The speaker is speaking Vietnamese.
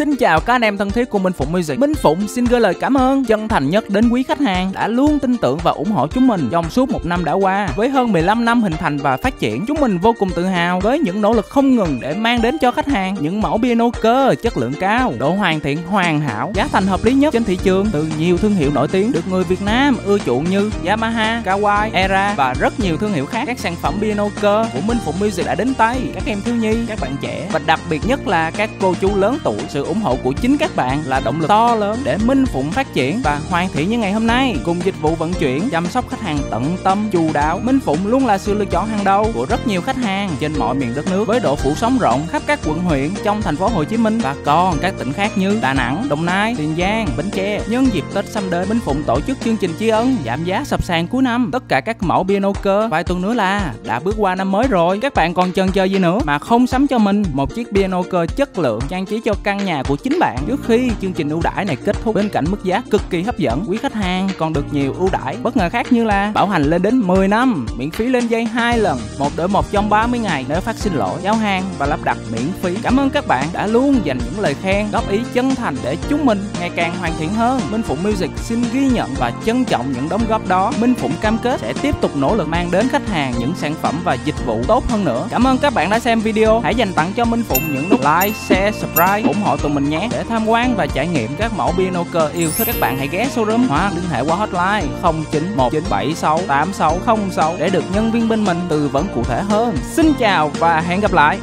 Xin chào các anh em thân thiết của Minh Phụng Music. Minh Phụng xin gửi lời cảm ơn chân thành nhất đến quý khách hàng đã luôn tin tưởng và ủng hộ chúng mình trong suốt một năm đã qua. Với hơn 15 năm hình thành và phát triển, chúng mình vô cùng tự hào với những nỗ lực không ngừng để mang đến cho khách hàng những mẫu piano cơ chất lượng cao, độ hoàn thiện hoàn hảo, giá thành hợp lý nhất trên thị trường từ nhiều thương hiệu nổi tiếng được người Việt Nam ưa chuộng như Yamaha, Kawai, Era và rất nhiều thương hiệu khác. Các sản phẩm piano cơ của Minh Phụng Music đã đến tay các em thiếu nhi, các bạn trẻ và đặc biệt nhất là các cô chú lớn tuổi. Sự ủng hộ của chính các bạn là động lực to lớn để Minh Phụng phát triển và hoàn thiện như ngày hôm nay. Cùng dịch vụ vận chuyển, chăm sóc khách hàng tận tâm, chu đáo, Minh Phụng luôn là sự lựa chọn hàng đầu của rất nhiều khách hàng trên mọi miền đất nước với độ phủ sóng rộng khắp các quận huyện trong thành phố Hồ Chí Minh và còn các tỉnh khác như Đà Nẵng, Đồng Nai, Tiền Giang, Bến Tre. Nhân dịp Tết sắp đến, Minh Phụng tổ chức chương trình tri ân giảm giá sập sàn cuối năm. Tất cả các mẫu piano cơ vài tuần nữa là đã bước qua năm mới rồi. Các bạn còn chần chờ gì nữa mà không sắm cho mình một chiếc piano cơ chất lượng trang trí cho căn nhà của chính bạn. Trước khi chương trình ưu đãi này kết thúc, bên cạnh mức giá cực kỳ hấp dẫn, quý khách hàng còn được nhiều ưu đãi bất ngờ khác như là bảo hành lên đến 10 năm, miễn phí lên dây hai lần, một đổi một trong 30 ngày nếu phát sinh lỗi, giao hàng và lắp đặt miễn phí. Cảm ơn các bạn đã luôn dành những lời khen, góp ý chân thành để chúng mình ngày càng hoàn thiện hơn. Minh Phụng Music xin ghi nhận và trân trọng những đóng góp đó. Minh Phụng cam kết sẽ tiếp tục nỗ lực mang đến khách hàng những sản phẩm và dịch vụ tốt hơn nữa. Cảm ơn các bạn đã xem video. Hãy dành tặng cho Minh Phụng những nút like, share, subscribe ủng hộ tụi mình nhé. Để tham quan và trải nghiệm các mẫu piano cơ yêu thích, các bạn hãy ghé showroom hoặc liên hệ qua hotline 0919768606 để được nhân viên bên mình tư vấn cụ thể hơn. Xin chào và hẹn gặp lại.